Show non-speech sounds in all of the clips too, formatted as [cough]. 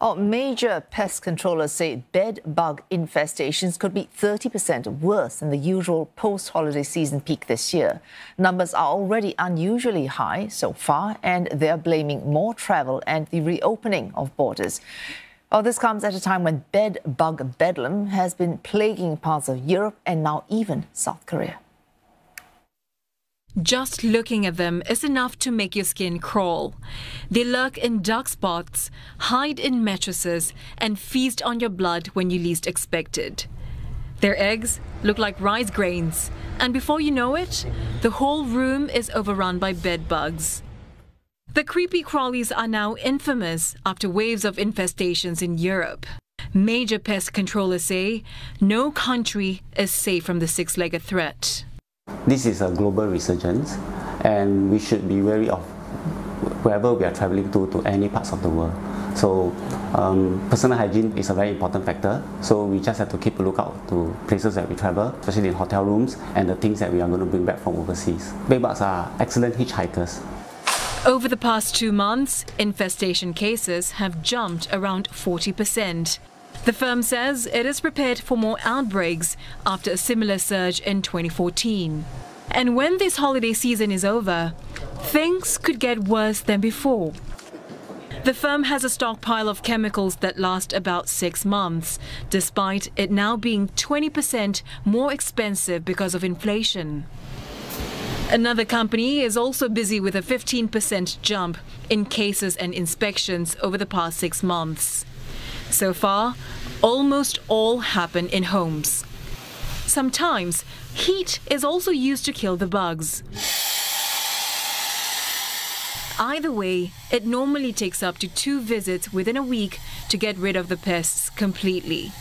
Oh, major pest controllers say bed bug infestations could be 30% worse than the usual post holiday season peak this year. Numbers are already unusually high so far, and they're blaming more travel and the reopening of borders. Oh, this comes at a time when bed bug bedlam has been plaguing parts of Europe and now even South Korea. Just looking at them is enough to make your skin crawl. They lurk in dark spots, hide in mattresses, and feast on your blood when you least expect it. Their eggs look like rice grains, and before you know it, the whole room is overrun by bed bugs. The creepy crawlies are now infamous after waves of infestations in Europe. Major pest controllers say no country is safe from the six legged threat. This is a global resurgence and we should be wary of wherever we are traveling to, to any parts of the world. So um, personal hygiene is a very important factor. So we just have to keep a lookout to places that we travel, especially in hotel rooms and the things that we are going to bring back from overseas. Bedbugs are excellent hitchhikers. Over the past two months, infestation cases have jumped around 40%. The firm says it is prepared for more outbreaks after a similar surge in 2014. And when this holiday season is over, things could get worse than before. The firm has a stockpile of chemicals that last about six months, despite it now being 20% more expensive because of inflation. Another company is also busy with a 15% jump in cases and inspections over the past six months. So far, almost all happen in homes. Sometimes, heat is also used to kill the bugs. Either way, it normally takes up to two visits within a week to get rid of the pests completely.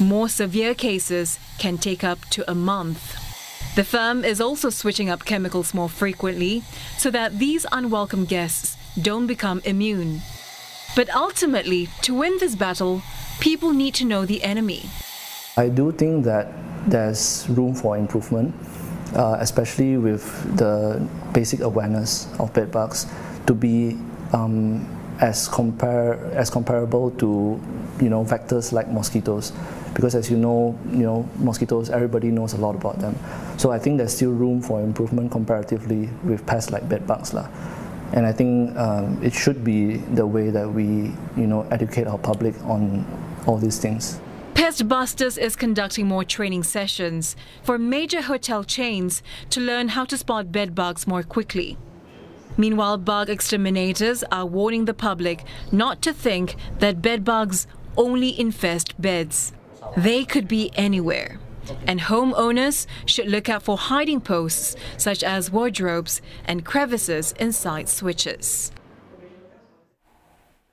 More severe cases can take up to a month. The firm is also switching up chemicals more frequently so that these unwelcome guests don't become immune. But ultimately, to win this battle, people need to know the enemy. I do think that there's room for improvement, uh, especially with the basic awareness of bedbugs to be um, as compare as comparable to you know vectors like mosquitoes because as you know you know mosquitoes everybody knows a lot about them so I think there's still room for improvement comparatively with pests like bedbugs lah. And I think um, it should be the way that we you know educate our public on all these things. Pestbusters is conducting more training sessions for major hotel chains to learn how to spot bedbugs more quickly. Meanwhile, bug exterminators are warning the public not to think that bedbugs only infest beds. They could be anywhere. And homeowners should look out for hiding posts such as wardrobes and crevices inside switches.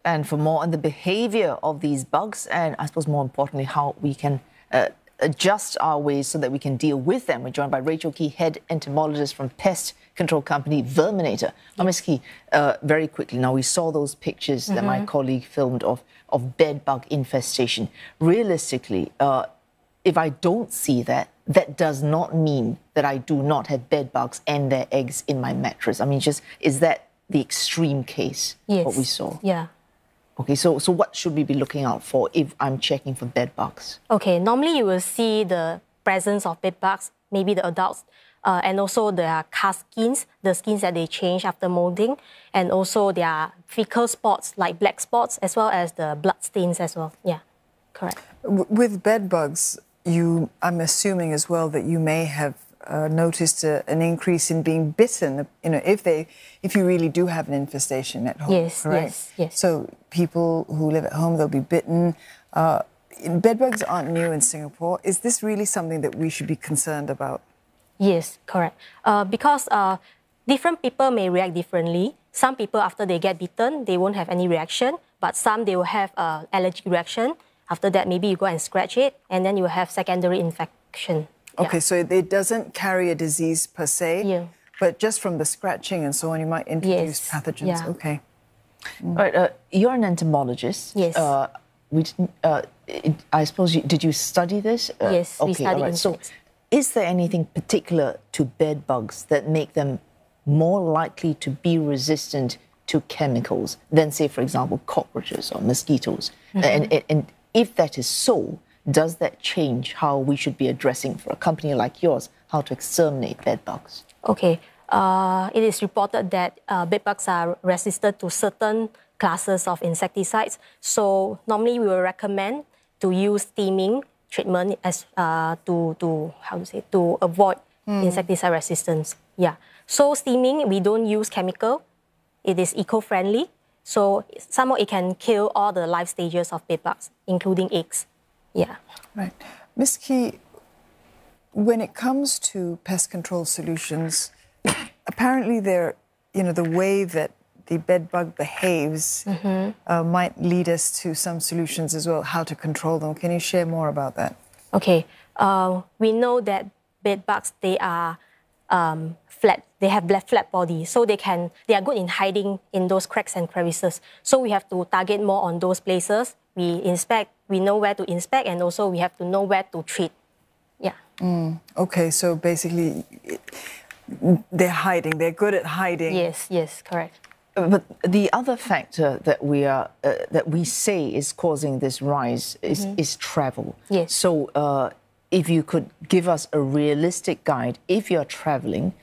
And for more on the behavior of these bugs, and I suppose more importantly, how we can uh, adjust our ways so that we can deal with them, we're joined by Rachel Key, head entomologist from pest control company Verminator. Now, Ms. Key, uh, very quickly, now we saw those pictures mm-hmm. that my mm-hmm. colleague filmed of, of bed bug infestation. Realistically, uh, if I don't see that, that does not mean that I do not have bed bugs and their eggs in my mattress. I mean, just is that the extreme case? Yes. What we saw? Yeah. Okay, so so what should we be looking out for if I'm checking for bed bugs? Okay, normally you will see the presence of bed bugs, maybe the adults, uh, and also their cast skins, the skins that they change after molding, and also their fecal spots like black spots, as well as the blood stains as well. Yeah, correct. With bed bugs, you, I'm assuming as well that you may have uh, noticed a, an increase in being bitten. You know, if they, if you really do have an infestation at home. Yes, correct? yes, yes. So people who live at home, they'll be bitten. Uh, bedbugs aren't new in Singapore. Is this really something that we should be concerned about? Yes, correct. Uh, because uh, different people may react differently. Some people, after they get bitten, they won't have any reaction, but some they will have uh, allergic reaction. After that, maybe you go and scratch it, and then you will have secondary infection. Okay, yeah. so it doesn't carry a disease per se, yeah. but just from the scratching and so on, you might introduce yes. pathogens. Yeah. Okay. Mm. All right, uh, you're an entomologist. Yes. Uh, we didn't, uh, I suppose you, did you study this? Uh, yes, okay, we studied right. So, is there anything particular to bed bugs that make them more likely to be resistant to chemicals than, say, for example, cockroaches or mosquitoes? Mm-hmm. And, and, and if that is so, does that change how we should be addressing for a company like yours how to exterminate bed bugs? Okay. Uh, it is reported that uh, bedbugs are resistant to certain classes of insecticides. So normally we will recommend to use steaming treatment as uh, to to how to say to avoid insecticide resistance. Yeah. So steaming we don't use chemical. It is eco-friendly. So somehow it can kill all the life stages of bedbugs, including eggs. Yeah. Right. Ms. Key, when it comes to pest control solutions, apparently they're, you know, the way that the bed bug behaves uh, might lead us to some solutions as well, how to control them. Can you share more about that? Okay. Uh, we know that bed bugs they are um, flat. They have flat, flat body, so they can they are good in hiding in those cracks and crevices. So we have to target more on those places. We inspect. We know where to inspect, and also we have to know where to treat. Yeah. Okay, so basically they're hiding. They're good at hiding. Yes. Yes. Correct. But the other factor that we are uh, that we say is causing this rise is, is travel. Yes. So, uh, if you could give us a realistic guide, if you're traveling,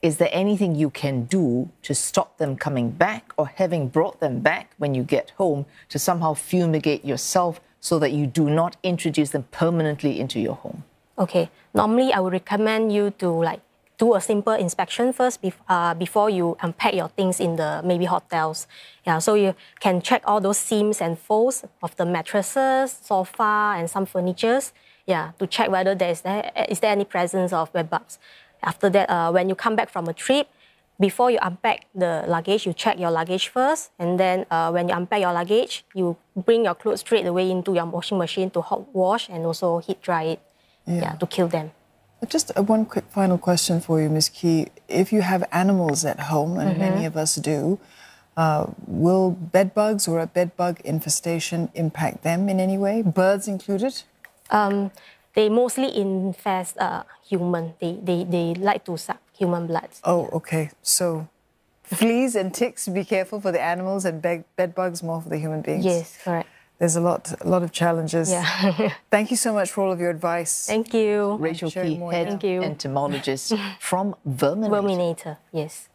is there anything you can do to stop them coming back, or having brought them back when you get home, to somehow fumigate yourself so that you do not introduce them permanently into your home? Okay. Normally, I would recommend you to like do a simple inspection first bef- uh, before you unpack your things in the maybe hotels. Yeah, so you can check all those seams and folds of the mattresses, sofa, and some furnitures. Yeah, to check whether there is there is there any presence of bed bugs. After that, uh, when you come back from a trip, before you unpack the luggage, you check your luggage first, and then uh, when you unpack your luggage, you bring your clothes straight away into your washing machine to hot wash and also heat dry it. yeah to kill them. Just uh, one quick final question for you, Ms. Key. If you have animals at home, and many of us do, uh, will bed bugs or a bed bug infestation impact them in any way, birds included? Um, they mostly infest uh, human. They, they, they like to suck human blood. Oh, okay. So fleas and ticks, be careful for the animals, and bed, bed bugs more for the human beings. Yes, correct. There's a lot, a lot of challenges. Yeah. [laughs] Thank you so much for all of your advice. Thank you. Rachel sharing Key, head. Thank you. entomologist [laughs] from Verminator. Verminator, yes.